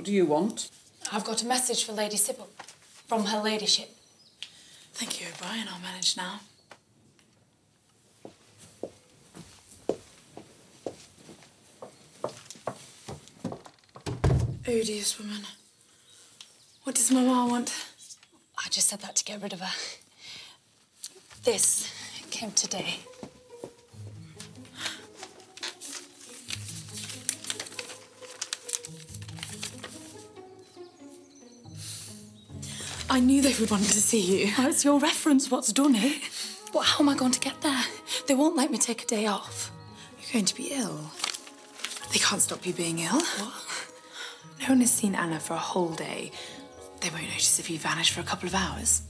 What do you want? I've got a message for Lady Sybil from her ladyship. Thank you, O'Brien. I'll manage now. Odious woman. What does Mama want? I just said that to get rid of her. This came today. I knew they would want to see you. Oh, it's your reference what's done eh? it. But how am I going to get there? They won't let me take a day off. You're going to be ill. They can't stop you being ill. What? No one has seen Anna for a whole day. They won't notice if you vanish for a couple of hours.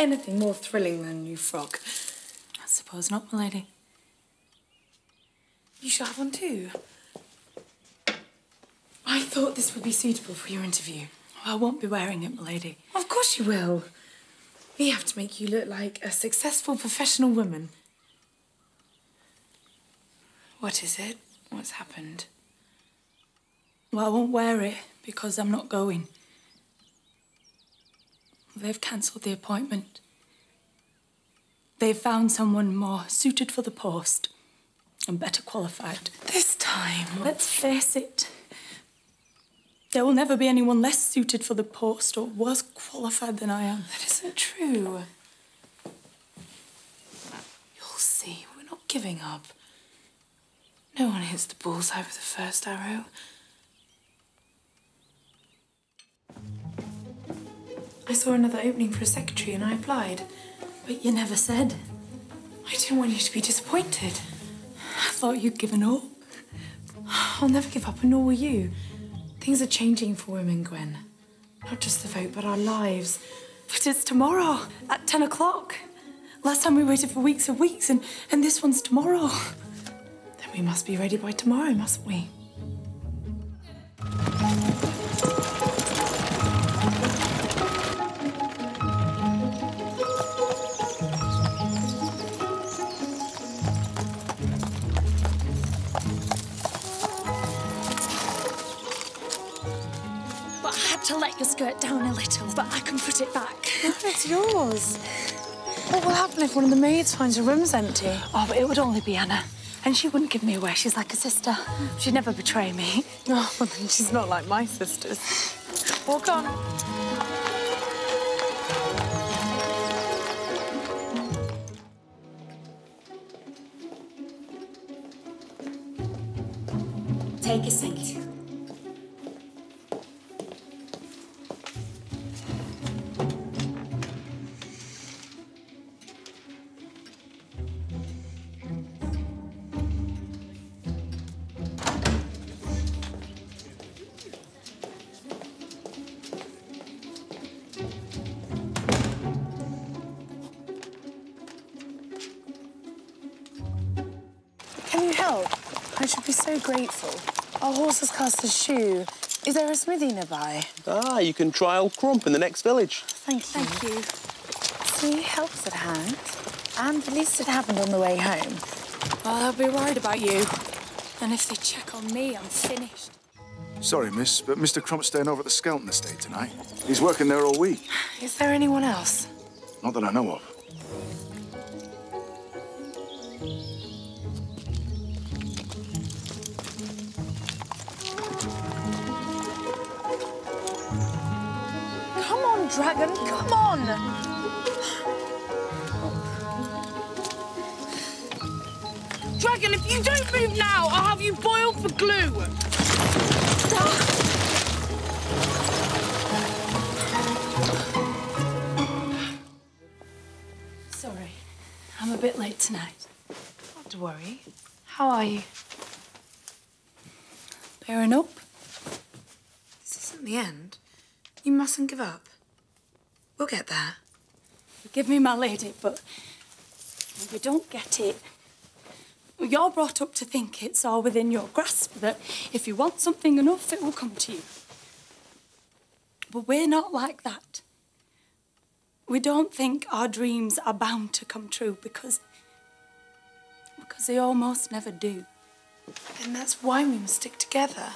Anything more thrilling than a new frock? I suppose not, my lady. You shall have one too. I thought this would be suitable for your interview. I won't be wearing it, my lady. Of course you will. We have to make you look like a successful professional woman. What is it? What's happened? Well, I won't wear it because I'm not going. They've cancelled the appointment. They've found someone more suited for the post and better qualified. This time. Let's face it. There will never be anyone less suited for the post or worse qualified than I am. That isn't true. You'll see. We're not giving up. No one hits the bullseye with the first arrow. I saw another opening for a secretary and I applied. But you never said. I didn't want you to be disappointed. I thought you'd given up. I'll never give up, and nor will you. Things are changing for women, Gwen. Not just the vote, but our lives. But it's tomorrow at 10 o'clock. Last time we waited for weeks and weeks, and, and this one's tomorrow. Then we must be ready by tomorrow, mustn't we? Skirt down a little, but I can put it back. No, it's yours. What will happen if one of the maids finds your room's empty? Oh, but it would only be Anna. And she wouldn't give me away. She's like a sister. She'd never betray me. Oh, well, then she's not like my sisters. Walk on. Take a seat. Be so grateful. Our horse has cast a shoe. Is there a smithy nearby? Ah, you can trial Crump in the next village. Thank you. Thank you. See, help's at hand. And at least it happened on the way home. Well, they'll be worried about you. And if they check on me, I'm finished. Sorry, miss, but Mr. Crump's staying over at the Skelton estate tonight. He's working there all week. Is there anyone else? Not that I know of. Dragon, come on! Dragon, if you don't move now, I'll have you boiled for glue! Sorry. I'm a bit late tonight. Not to worry. How are you? Bearing up? This isn't the end. You mustn't give up. We'll get there. Forgive me, my lady, but if we don't get it, You're brought up to think it's all within your grasp, that if you want something enough, it will come to you. But we're not like that. We don't think our dreams are bound to come true because. because they almost never do. And that's why we must stick together.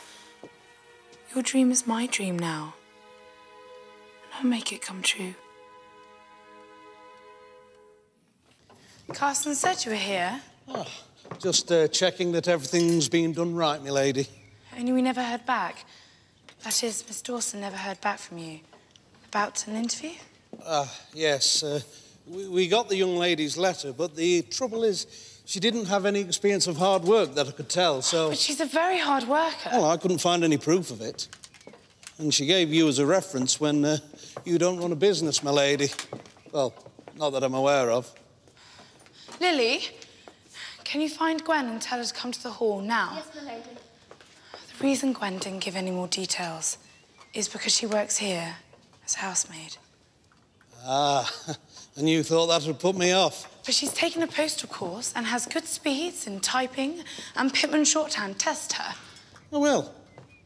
Your dream is my dream now. And I'll make it come true. Carson said you were here, Just uh, checking that everything's been done right, my lady. only we never heard back. That is, Miss Dawson never heard back from you. About an interview? Ah, yes. Uh, we, we got the young lady's letter, but the trouble is, she didn't have any experience of hard work that I could tell, so. But she's a very hard worker. Well, I couldn't find any proof of it. And she gave you as a reference when uh, you don't run a business, my lady. Well, not that I'm aware of. Lily, can you find Gwen and tell her to come to the hall now? Yes, my lady. The reason Gwen didn't give any more details is because she works here as housemaid. Ah, and you thought that would put me off. But she's taken a postal course and has good speeds in typing and Pitman shorthand. Test her. I will,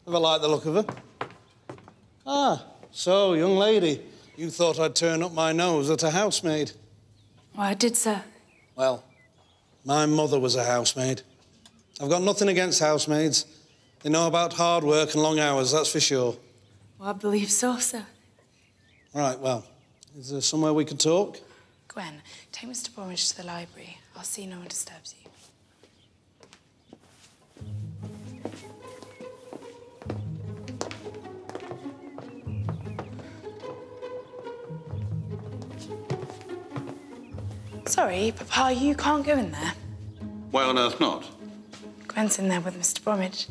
if I like the look of her. Ah, so, young lady, you thought I'd turn up my nose at a housemaid. Well, I did, sir. Well, my mother was a housemaid. I've got nothing against housemaids. They know about hard work and long hours, that's for sure. Well, I believe so, sir. Right, well, is there somewhere we could talk? Gwen, take Mr. Bromidge to the library. I'll see no one disturbs you. Sorry, Papa, you can't go in there. Why on earth not? Gwen's in there with Mr. Bromidge.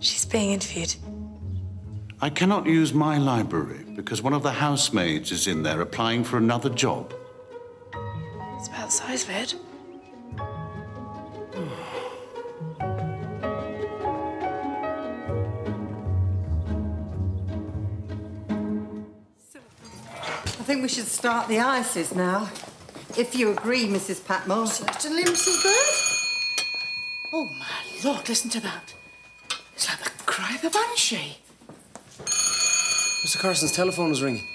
She's being interviewed. I cannot use my library because one of the housemaids is in there applying for another job. It's about the size of it. I think we should start the ices now. If you agree, Mrs. Patmore. Certainly, Mrs. Bird. Oh, my lord, listen to that. It's like the cry of a banshee. Mr. Carson's telephone is ringing.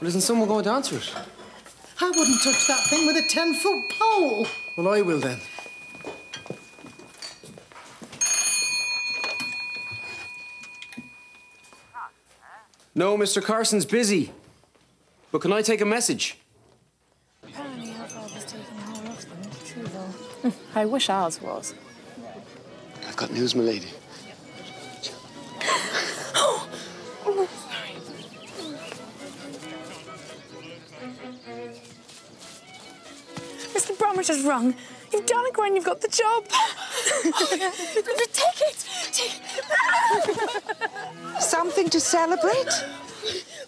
Well, isn't someone going to answer it? I wouldn't touch that thing with a 10 foot pole. Well, I will then. No, Mr. Carson's busy. But can I take a message? Apparently, our father's taken the whole off them. True, though. I wish ours was. I've got news, my lady. Mr. Bromidge has rung. You've done it, Gwen. You've got the job. Take it! Take it. Something to celebrate?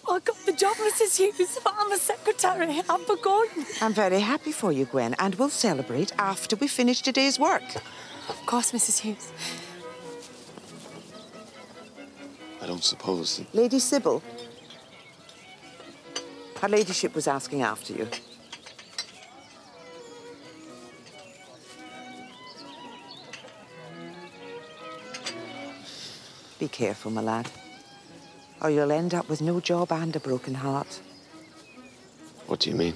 Oh, I got the job, Mrs. Hughes. I'm a secretary. I'm begun. I'm very happy for you, Gwen, and we'll celebrate after we finish today's work. Of course, Mrs. Hughes. I don't suppose. Lady Sybil. Her ladyship was asking after you. Be careful, my lad, or you'll end up with no job and a broken heart. What do you mean?